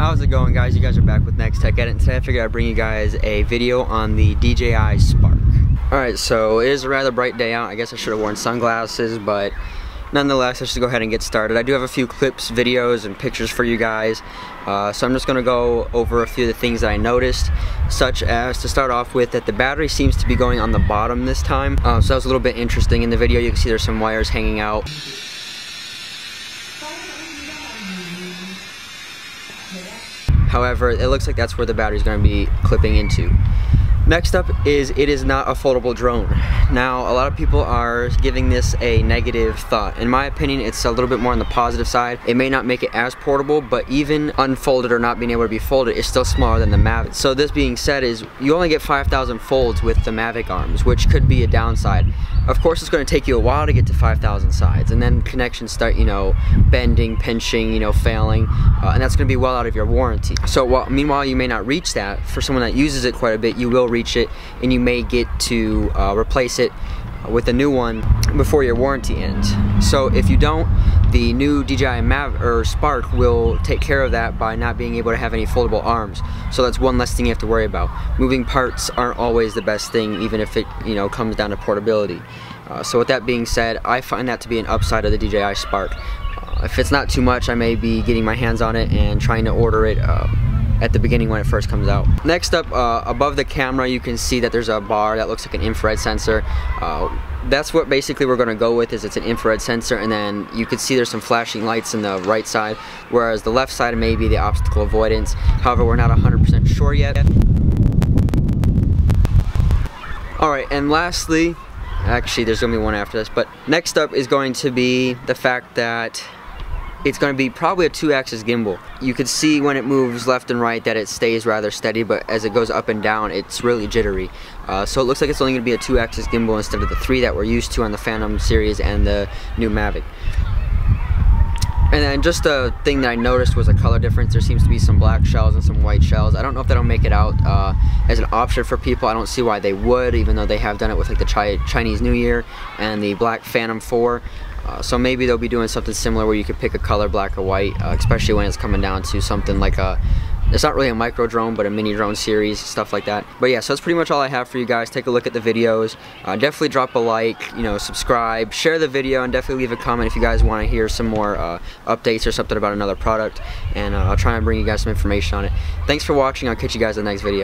how's it going guys? You guys are back with Next Tech Edit and today I figured I'd bring you guys a video on the DJI Spark. Alright, so it is a rather bright day out. I guess I should have worn sunglasses, but nonetheless, let's just go ahead and get started. I do have a few clips, videos, and pictures for you guys. Uh, so I'm just to go over a few of the things that I noticed, such as to start off with that the battery seems to be going on the bottom this time. Uh, so that was a little bit interesting in the video. You can see there's some wires hanging out. However, it looks like that's where the battery's going to be clipping into. Next up is it is not a foldable drone. Now, a lot of people are giving this a negative thought. In my opinion, it's a little bit more on the positive side. It may not make it as portable, but even unfolded or not being able to be folded, it's still smaller than the Mavic. So this being said is you only get 5,000 folds with the Mavic arms, which could be a downside. Of course, it's going to take you a while to get to 5,000 sides, and then connections start, you know, bending, pinching, you know, failing, uh, and that's going to be well out of your warranty. So while, meanwhile, you may not reach that. For someone that uses it quite a bit, you will reach it, and you may get to uh, replace it with a new one before your warranty ends. So if you don't, the new DJI Mav or Spark will take care of that by not being able to have any foldable arms. So that's one less thing you have to worry about. Moving parts aren't always the best thing, even if it you know comes down to portability. Uh, so with that being said, I find that to be an upside of the DJI Spark. Uh, if it's not too much, I may be getting my hands on it and trying to order it uh, at the beginning when it first comes out. Next up, uh, above the camera, you can see that there's a bar that looks like an infrared sensor. Uh, that's what basically we're going to go with is it's an infrared sensor and then you can see there's some flashing lights in the right side whereas the left side may be the obstacle avoidance however we're not 100% sure yet alright and lastly actually there's gonna be one after this but next up is going to be the fact that it's going to be probably a two-axis gimbal. You can see when it moves left and right that it stays rather steady, but as it goes up and down, it's really jittery. Uh, so it looks like it's only going to be a two-axis gimbal instead of the three that we're used to on the Phantom series and the new Mavic. And then just a thing that I noticed was a color difference. There seems to be some black shells and some white shells. I don't know if that'll make it out uh, as an option for people. I don't see why they would, even though they have done it with like the Chi Chinese New Year and the Black Phantom 4. Uh, so maybe they'll be doing something similar where you could pick a color, black or white, uh, especially when it's coming down to something like a, it's not really a micro drone, but a mini drone series, stuff like that. But yeah, so that's pretty much all I have for you guys. Take a look at the videos. Uh, definitely drop a like, you know, subscribe, share the video, and definitely leave a comment if you guys want to hear some more uh, updates or something about another product. And uh, I'll try and bring you guys some information on it. Thanks for watching. I'll catch you guys in the next video.